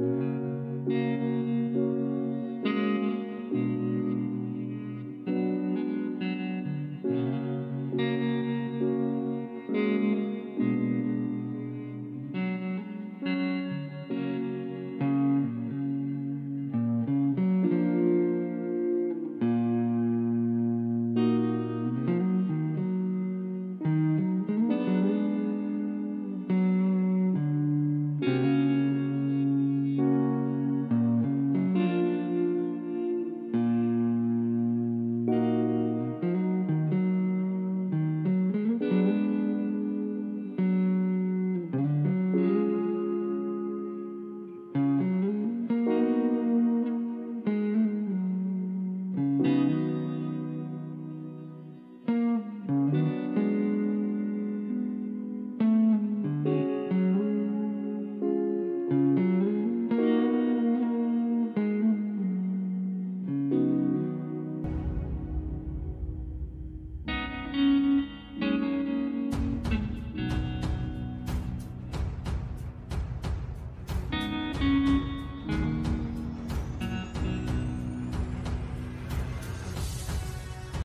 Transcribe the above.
Música